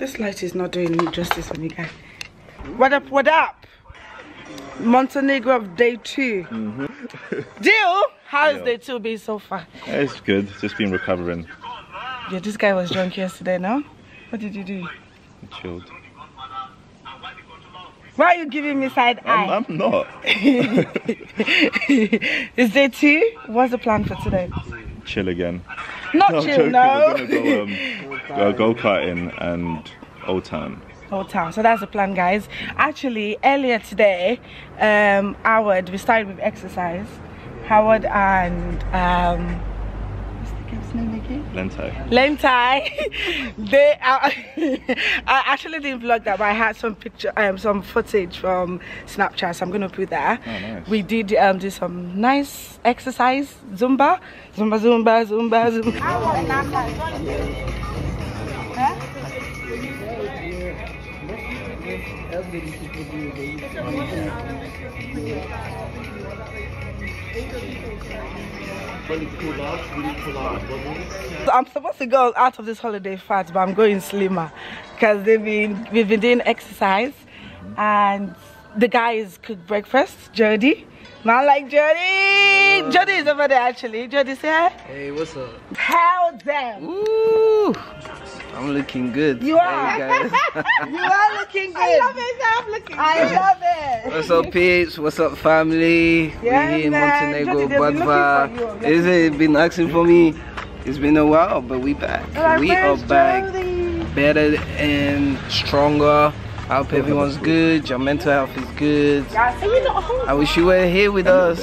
This light is not doing me justice on you guys. What up, what up? Montenegro of day 2 mm-hmm. Deal? How is day two been so far? It's good. Just been recovering. Yeah, this guy was drunk yesterday, no? What did you do? Chilled. Why are you giving me side eye? I'm, I'm not. it's day two? What's the plan for today? Chill again. Not No, chill, no. We're gonna go, um, go karting and Old Town. Old town. So that's the plan, guys. Actually, earlier today, um, Howard, we started with exercise. Howard and um, what's the name again? Lentai. Lentai. they are, I actually didn't vlog that, but I had some picture, um, some footage from Snapchat, so I'm gonna put that. Oh, nice. We did um, do some nice exercise, Zumba, Zumba, Zumba, Zumba, Zumba. I'm supposed to go out of this holiday fat, but I'm going slimmer because they've been we've been doing exercise, and the guys cook breakfast. Jody, man, like Jody. Jody is over there actually. Jody, say hi. Hey, what's up? Tell them Ooh, I'm looking good. you are. Hey, guys. you are looking good. I love it. I'm looking. I love it. what's up, peeps? What's up, family? Yeah, we here in. Montenegro, Jody, they've been looking Budva. for. Is it been asking for me? It's been a while, but we back. Alright, we are where's back, Jody? better and stronger. I hope everyone's good. Your mental health is good. Are you not home? I wish you were here with us.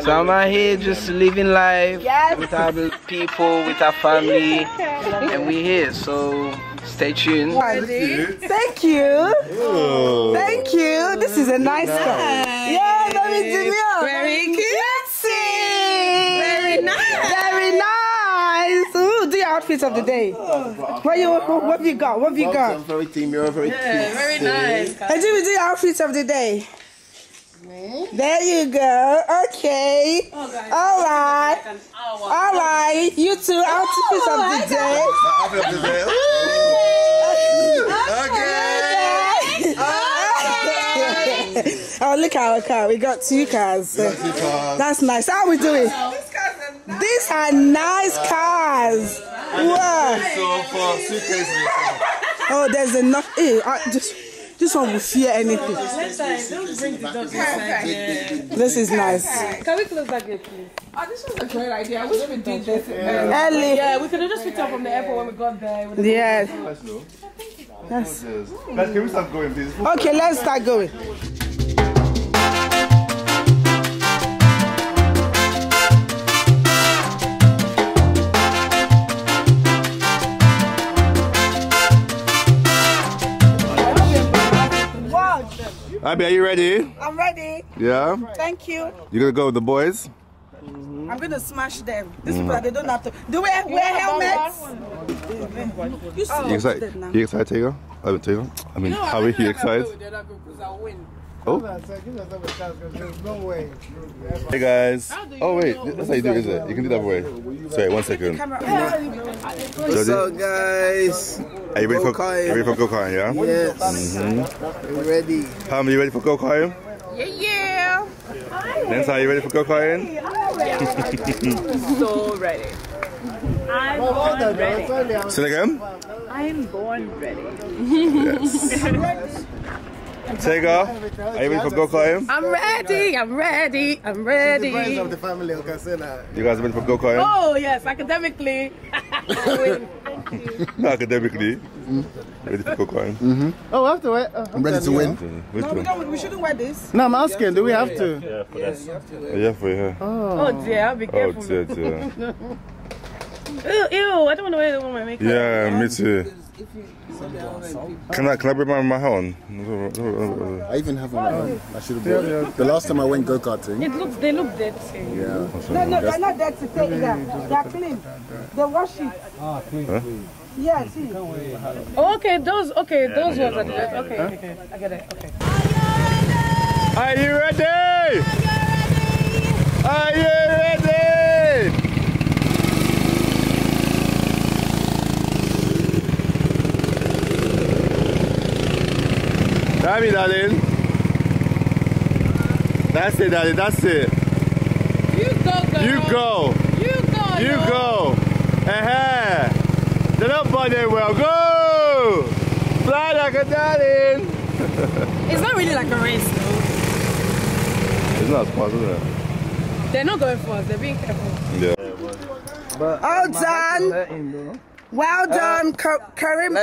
So I'm out here just living life Yes. with our people, with our family, and we're here. So stay tuned. Thank you. Thank you. This is a nice car. Yeah, let me do me up. Very cutesy. Very nice. Very nice. Ooh, do your outfit of the day. What you what have you got? What have you got? very team, you're very cute. Very nice. And do we do your outfit of the day? There you go. Okay. All right. All right. You two outfit of the day. Happy of the day. Okay. oh, look at our car. We got two cars. That's nice. How we doing? These are nice cars. Wow. So for suitcases. Oh, there's enough. Ew, I just, this one will fear anything. This is nice. Can we close that gate, please? Oh, this was a great idea. I wish we did this. Early. Yeah, we could have just picked up from the airport when we got there. Yes. Yeah. Guys, can we start going, please? Okay, let's start going. Abby, are you ready? I'm ready. Yeah? Thank you. You're gonna go with the boys? Mm-hmm. I'm gonna smash them. These mm. people, they don't have to. Do we wear helmets? You You them excited? now. You excited, Taylor? Oh, I mean, Taylor? I mean, how are you excited? Oh. Hey guys. Oh wait, that's how you do it, is it? You can do that way. Sorry, one second. What's up, guys? Are you ready for, go Are you ready for go-karting, yeah? Yes, mm-hmm. we're ready. Pam, you ready for go-karting? Yeah, yeah. Nancy, are you ready for go-karting? So ready. I'm born ready. Say it again? I'm born ready. Yes. Tega, are you ready for go-karting? I'm ready. I'm ready. I'm ready. You guys ready for go-karting? Oh yes, academically. Not academically. Ready for go-karting? Mm-hmm. Oh, we have to wait. Oh, I'm ready to win. No, we, don't, we shouldn't wear this. no, I'm asking. Do we have to? Yeah, for you. Oh. oh dear, I'll be Oh, careful. dear, dear. Ew, ew, I don't want to wear the one my makeup. Yeah, me too. Can I can I bring my my hat on? I even have one. on. I should have brought it. The last time I went go karting, It looks, they look dirty. yeah. No, no, they're not dirty. Take it there. They're clean. They wash it. Ah, clean. clean. Yeah, see. Oh, okay, those, okay, those ones are dirty. Okay, okay, okay, I get it. Okay. Are you ready? Are you ready? Are you ready? Me, darling. That's it, darling. That's it. You go, girl. You go. You go. You girl. go. Eh They're not bunny well. Go. Fly like a darling. It's not really like a race, though. It's not smart, is it? They're not going fast. They're being careful. Yeah. But, Well done. Well done, Ka- Karim.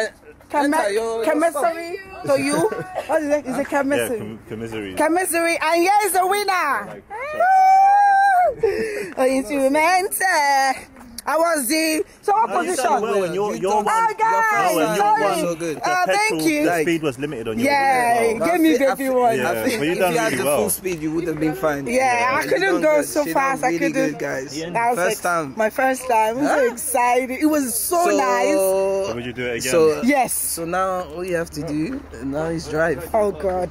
Let- Kame- enter your- your Commissary to you. What is it? Is it Yeah, commissary? com- commissary. Commissary, and here is the winner. Oh, instrument. I was the so what No, you position? done well, and your, You your one, Oh, guys, no, your sorry. one, so good. the Uh, petrol thank you. the speed was limited on your Yeah, one as give me I baby think- one. Yeah. I think but you if done you had really the well. full speed, you would have been fine. Yeah, I couldn't go good. so She fast. done I couldn't. good, guys. That was First ex- time. My first time. I'm so excited. It was so, nice. So would you do it again? So, Yes. so now all you have to do now is drive. Oh God!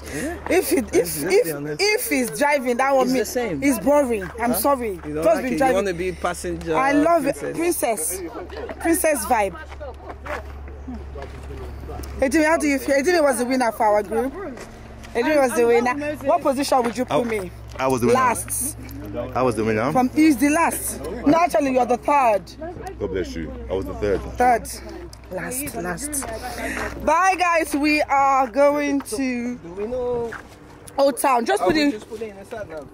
If it, if if if he's driving, that would It's the same. It's boring. I'm sorry. You don't Just like been. You want to be passenger. I love it, princess, princess vibe. Hmm. Edwin, how do you feel? Edwin was the winner for our group. Edwin was the winner. What position would you put me? I was the winner. Last. I was the winner. From he's the last. No, actually, you're the third. God bless you. I was the third. Third. Last, last. Bye, guys. We are going to Do we know? Old Town. Just put we in. just put it in the sat nav.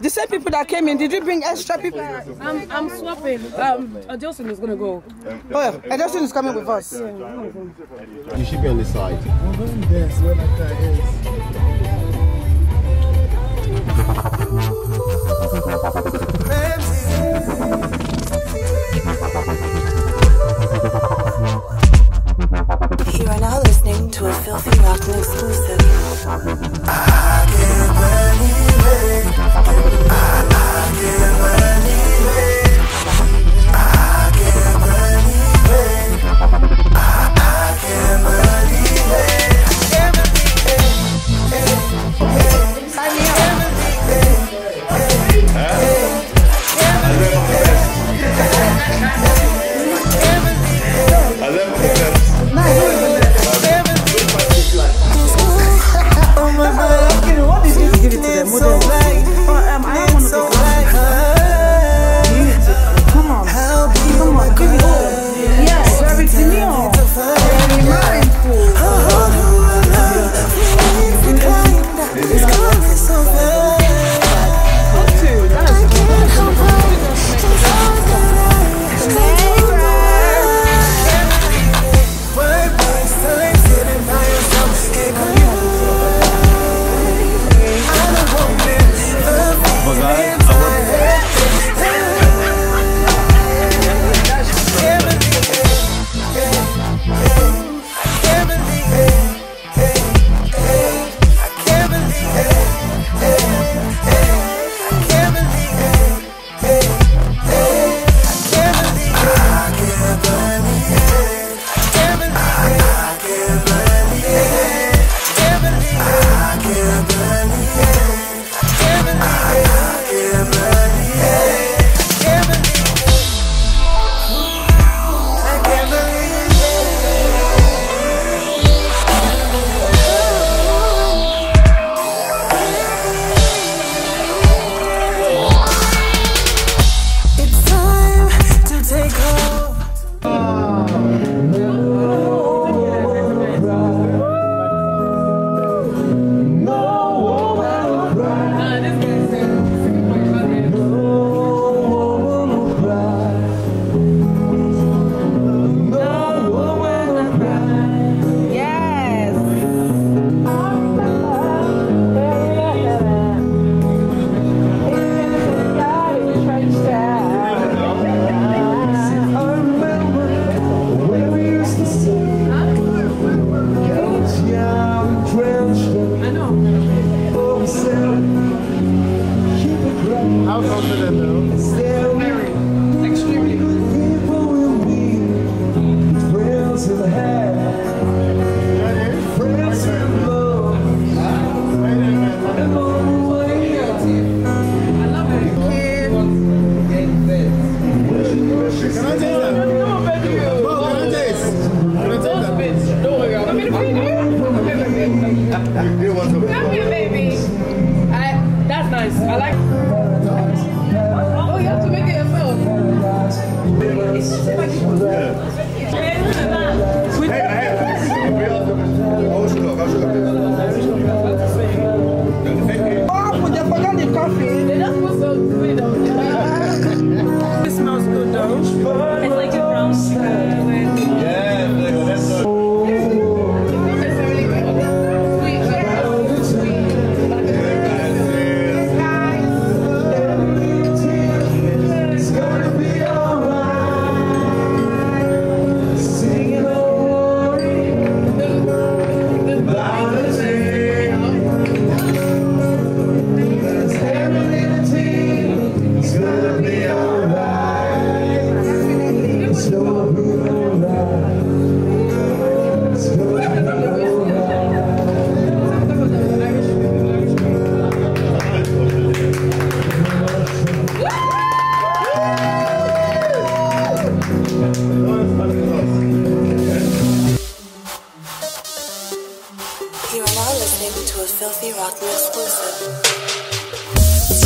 Yeah, Old Town. The same people that came in, did you bring extra people? I'm, I'm swapping. Um, Adelson is gonna go. Oh, yeah, Adelson is coming with us. You should be on this side. Yes, where that guy is. How confident though?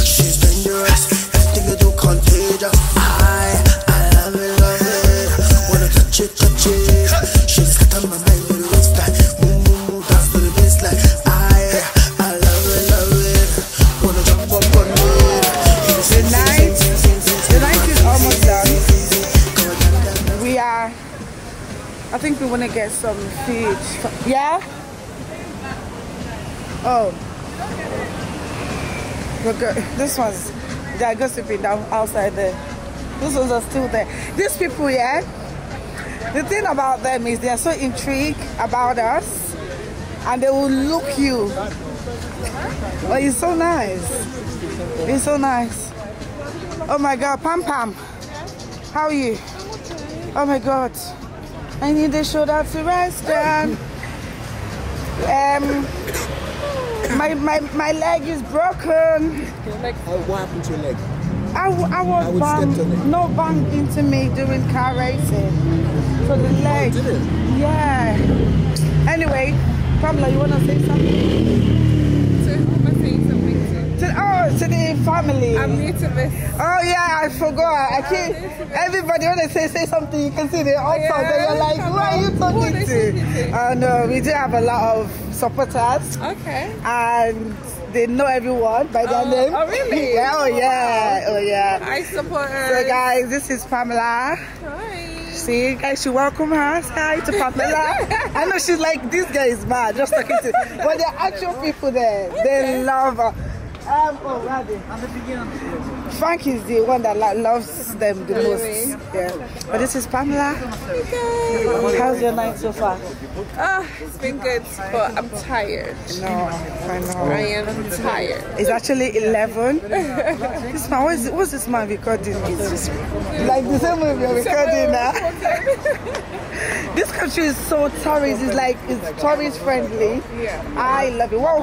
She's dangerous, acting a little contagious. I, I love it, love it. Wanna touch it, touch it. She's got on my mind move, dance to the baseline. I, I love it, love it. Wanna jump. The night, the night is almost done. We are. I think we want to get some food. Yeah. Oh. Look, this one's they are gossiping down outside there. These ones are still there. These people, yeah. The thing about them is they are so intrigued about us, and they will look you. Oh, it's so nice. It's so nice. Oh my God, Pam Pam, how are you? Oh my God, I need a shoulder to rest on. Um, my, my, my leg is broken. How, what happened to your leg? I, w- I was I would banged, stepped on it. no banged into me during car racing. So the oh, leg. did it? Yeah. Anyway, Pamela, you want to say something? To, oh, to the family. I'm new to this. Oh yeah, I forgot. I can't. Everybody when they say say something, you can see they all yeah? talk. Then you're like, who are you. Who talking to? Oh no, we do have a lot of supporters, Okay. and they know everyone by their Oh, name. oh, really? yeah, oh yeah, oh yeah. I support So guys, this is Pamela. Hi. See, you guys should welcome her. Say hi to Pamela. I know she's like, this guy is mad, just talking to. But there are actual people there. They love her. Um, oh, Radhi. Frank is the one that loves them the most. Yeah. But this is Pamela. How's your night so far? Ah, it's been good, but I'm tired. No, I I am tired. It's actually 11. this man, what's, what's this man recording? like the same way we're recording now. this country is so tourist. It's like it's tourist friendly. Yeah. I love it. Wow.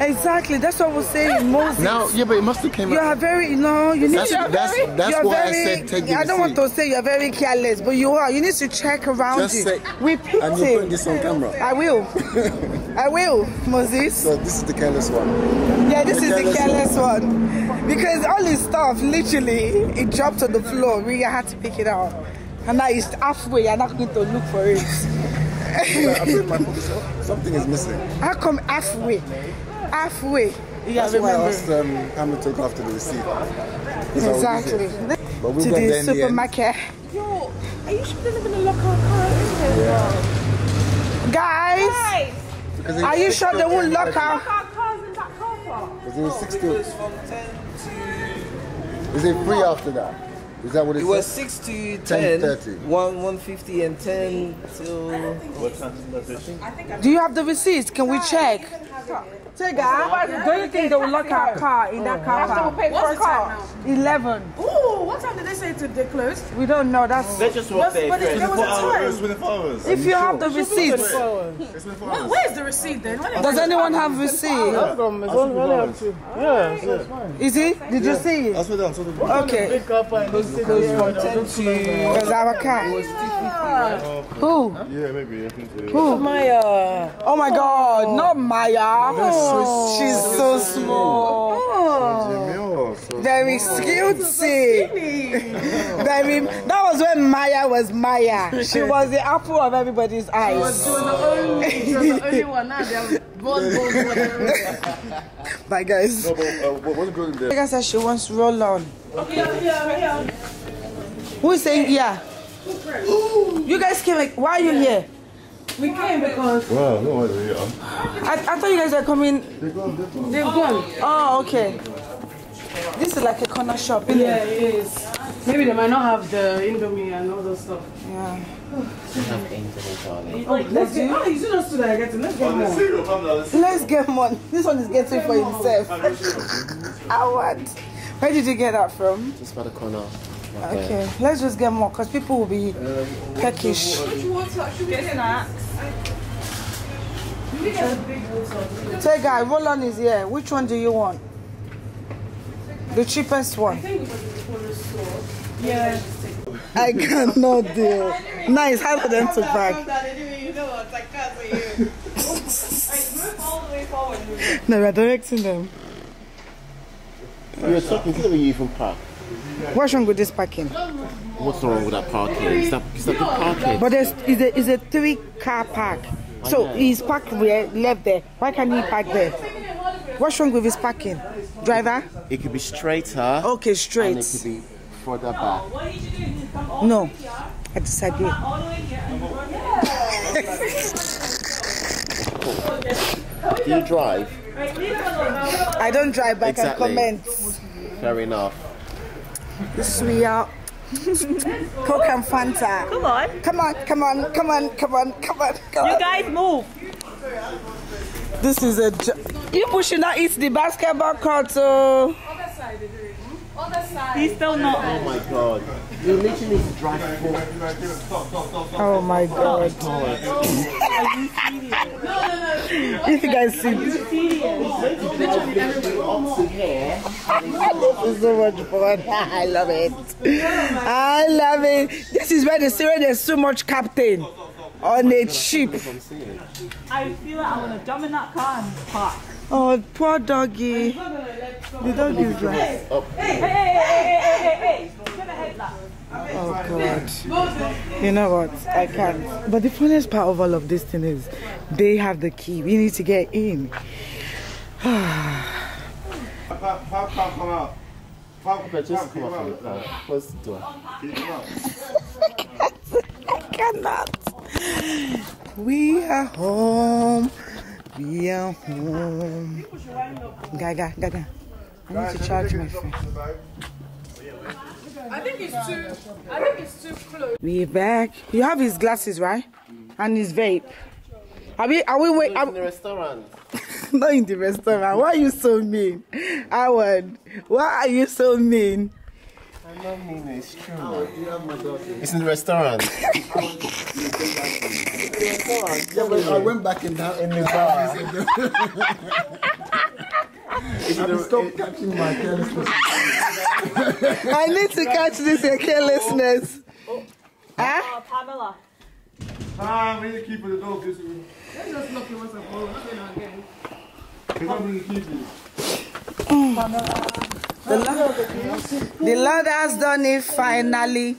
Exactly. That's what we're was Moses. Now, yeah, but it must have came you out. are very, you know, you need That's, to. that's, that's you're why I said take the I don't want to say you're very careless, but you are. You need to check around Just you. say, we picked and putting it. this on camera. I will. I will, Moses. So this is the careless one. Yeah, this The is the careless careless one. Because all his stuff, literally, it dropped on the floor. We had to pick it up. And now it's halfway. I'm not going to look for it. Something is missing. How come halfway? Halfway. Yeah, That's why I remember. asked um, Pam to take after the receipt. Exactly. But we to got the there in the supermarket. Yo, are you sure they're not gonna lock our car in here? Guys, Guys, are you sure they won't 10, lock our... our car's in that car park. Because it was six till. Is it free after that? Is that what it, It was said? 6 to 10, 10:30. 1, 150 and 10 till... What time does it? Do you have the receipt? Can we check? Tega, do you think they will lock our car in that car oh, park? What's the car? 11. Ooh, what time did they say to they closed? We don't know. That's... Let's just walk there. But it, there was a time. If you have the receipt, Where's the receipt then? Does anyone have receipt? Yeah. Is it? Did you see it? That's what I'm talking about. Okay. From 10 to... Because our car. Who? Yeah, maybe. I think so. Who? Maya. Oh my God! Not Maya. She's so small. Oh. Very cutesy. Very. That was when Maya was Maya. She was the apple of everybody's eyes. She was the only, she was the only one. Now they have one, one, one. Bye, guys. No, but uh, what's good in there? Like I said, she wants roll on. Okay, yeah, yeah. Who is saying yeah? You guys came. Like, why are you here? We came because Wow, no idea. I, I thought you guys were coming. they've gone. They've gone. Oh, okay. This is like a corner shop, isn't Yeah, it? it is. Maybe they might not have the Indomie and all those stuff. Yeah. Oh, let's get. Oh, you should have stood there getting. Let's get more. Let's get one. This one is getting for himself. I want. Where did you get that from? Just by the corner. Okay, let's just get more because people will be peckish. Say, guy, Roland is here. Which one do you want? The cheapest one. Yeah. I cannot deal. Nice, how for them to pack. No, we're directing them. You're talking to the you from park. What's wrong with this parking? What's wrong with that parking? Is that good parking? But there's is a is a three car park. So oh, he's parked where left there. Why can't he park there? What's wrong with his parking? Driver? It could be straighter. Okay, And straight. it could be further back. No, I disagree. Do you drive? I don't drive, but Exactly. I can comment. Fair enough. This we are. Coke and Fanta. Come on. Come on, come on, come on, come on, come on, come on. You guys move. This is a. jo- You people should not eat the basketball court, So. Other side, Other side. He's still not. Oh my god. You literally need to drive four. Oh my god. Oh If you guys see this is so much fun. I love it. I love it. This is where they say when there's so much captain on a ship. I feel like I want to jump in that car and park. Oh, poor doggy. The dog is like, Hey, hey, hey, hey, hey, hey, hey. Get the headlamp. Oh god. You know what? I can't. But the funniest part of all of this thing is they have the key. We need to get in. Pop, pop, pop, come out. Come out. I cannot. We are home. We are home. Gaga, Gaga. I need to charge my phone. I think it's too. I think it's too close. We back. You have his glasses, right? And his vape. Are we? Are we? Wait. It's in the restaurant. not in the restaurant. Why are you so mean, Howard? Why are you so mean? I'm not mean, it's true. It's in the restaurant. Yeah, but I went back in that in the bar. I stopped catching my carelessness. I need to catch this your carelessness. Huh? Oh, Pamela. Ah, we need to keep it the door. This is. Let's just look at what's up. Oh, nothing again. It's not really keeping. The Lord, the Lord has done it finally.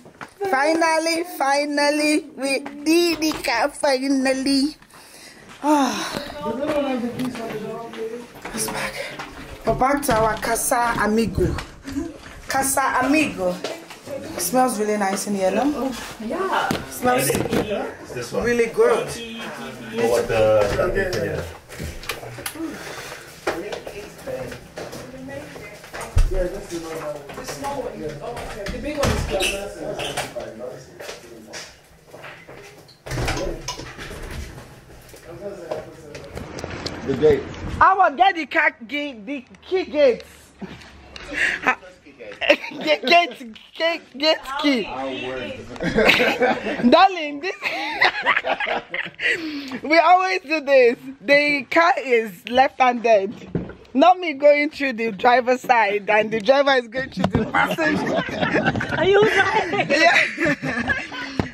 Finally, finally, we did it finally. Ah. It's back. We're back to our Casa Amigo. Casa Amigo. smells really nice in here, no? Oh, yeah. Smells This one. really good. Oh, what uh, the? The small one. Oh, okay. The big one is closed. The gate. I will get the car, gate, the key gates. Get, get, get, get key. Darling, this we always do this. The car is left-handed. Not me going through the driver's side and the driver is going through the passenger. Are you driving? Yeah.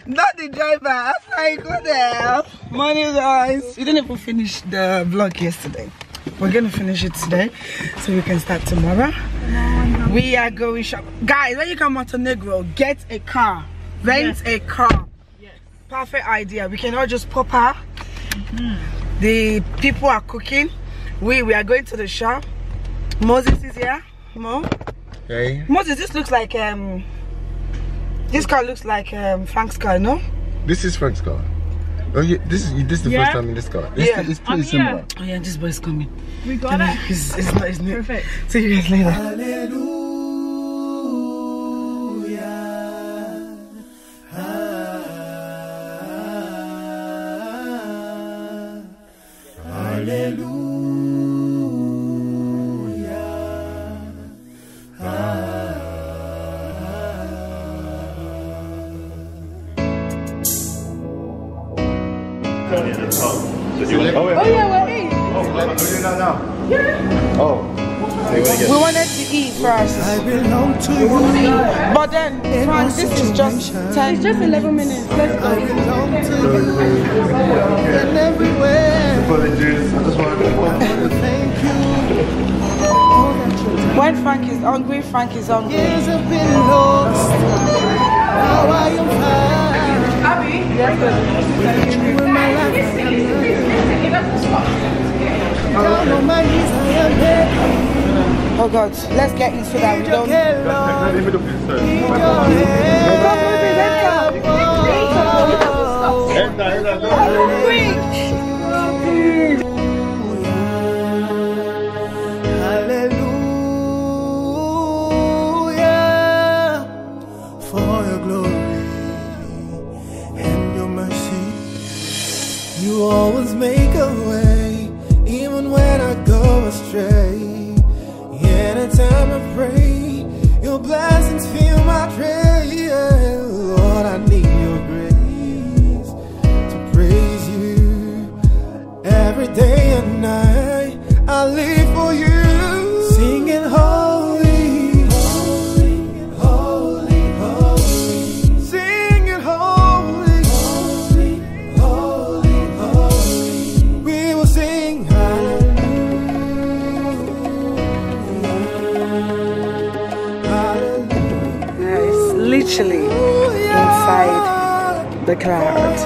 Not the driver. I'm like, what the hell? Morning, guys. You didn't even finish the vlog yesterday. We're gonna finish it today so we can start tomorrow. We are going shop. Guys, when you come to Montenegro, get a car. Rent a car. Yes. Perfect idea. We can all just pop out. The people are cooking. We we are going to the shop. Moses is here. Mo. Hey. Moses, this looks like um this car looks like um Frank's car, no? This is Frank's car. Oh yeah, this is this is the Yeah? first time in this car. It's, Yeah. it's pretty I'm similar. here. Oh yeah, this boy's coming. We got it. It's, it's not, it's not. Perfect. See you guys later. Oh wanted to eat first. I belong to you. But then, Frank, this is just 10. It's just 11 minutes. Let's go. And everywhere. Apologies. I just wanted to Thank When Frank is hungry, Frank is hungry. Years have been lost. Now I am fine. Abby, yes, With my life, down on my knees, I am begging. Oh God, let's get in so that we don't. Hallelujah for your glory and your mercy. You always make a way, even when I go astray. Pray, your blessings fill my tray. Lord, I need your grace to praise you every day and night. I live the cloud.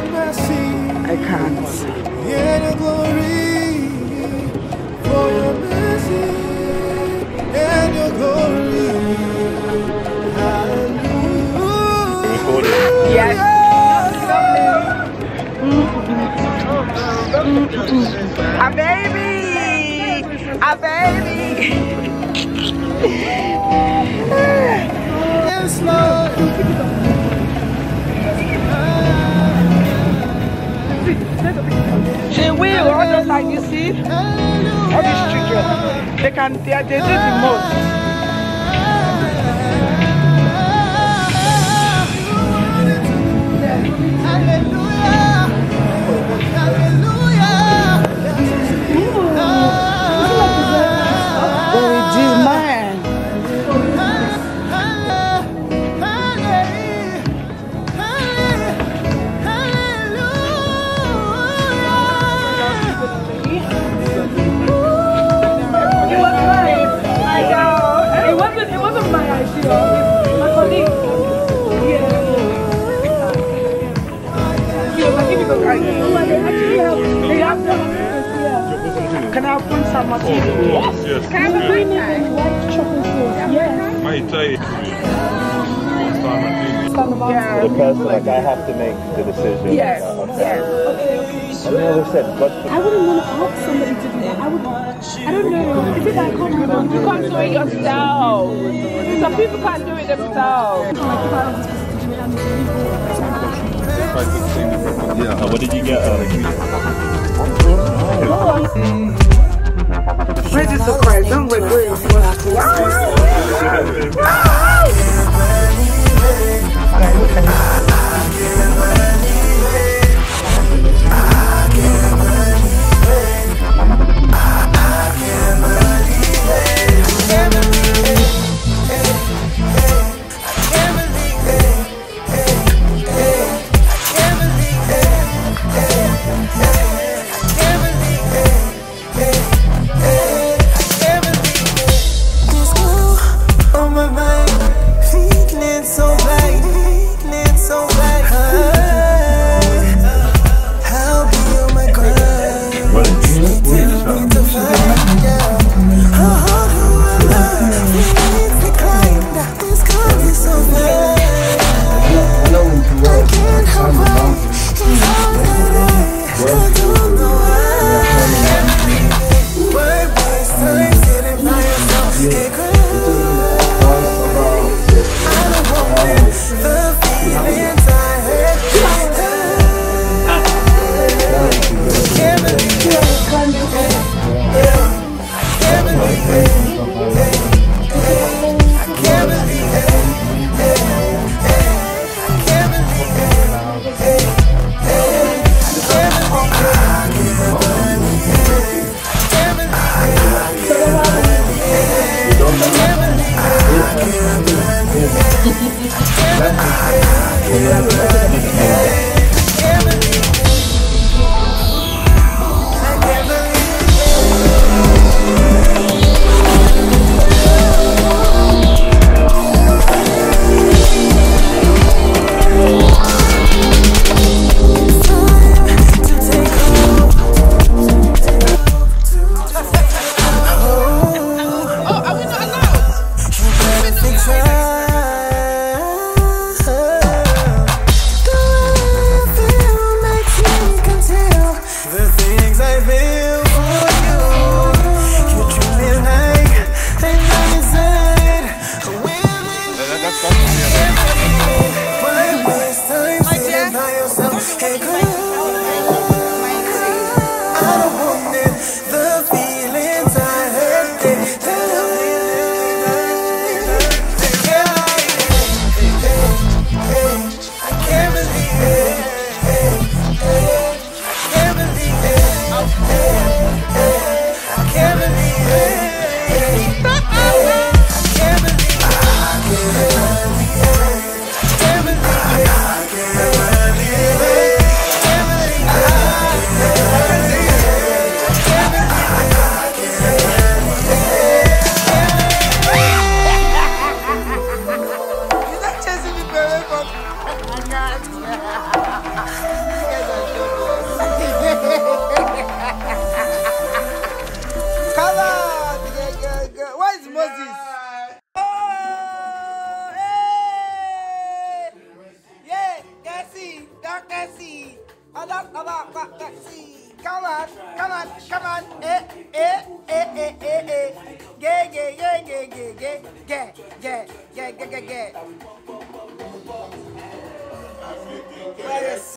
I can't. and your glory, for your mercy and your glory. Hallelujah. Yes. A baby! A baby! Yes, Lord. She will, all those like you see, all these children, they can, they, they do the most. Yes. I have a green and white chocolate sauce? Yes. Tell you. Yeah. Person, like, I have to make the decision. Yes. Yes. I I said, I wouldn't want to ask somebody to do that. I would. I don't know. Is it? You can't do it yourself. Some people can't do it themselves. Yeah. what did you get? Uh, Where's the surprise? Don't wait,